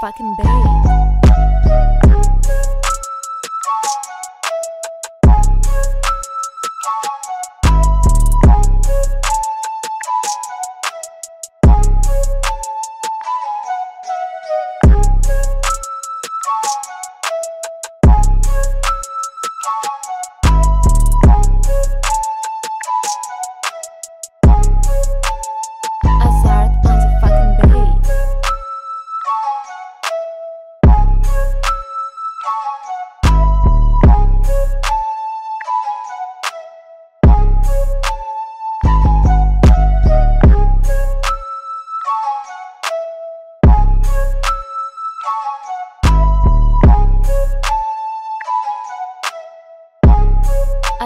fucking beat.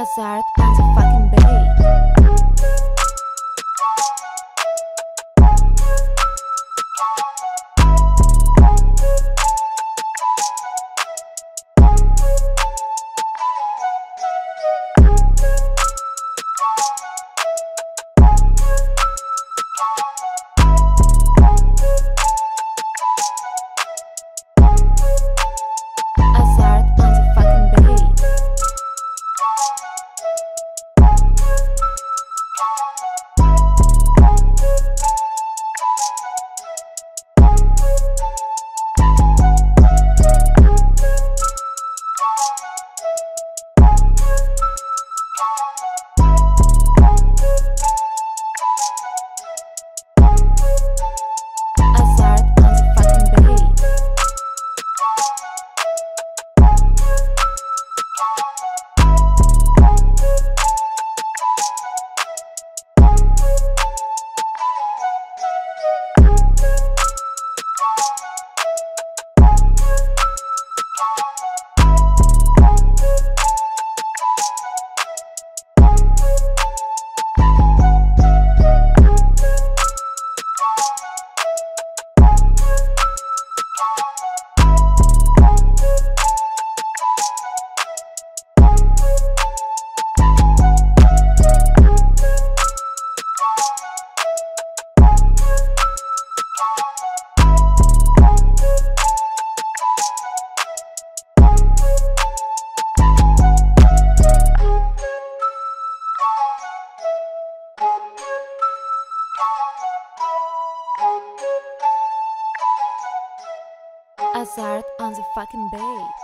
Azard on the fucking beat. Azard on the fucking beat.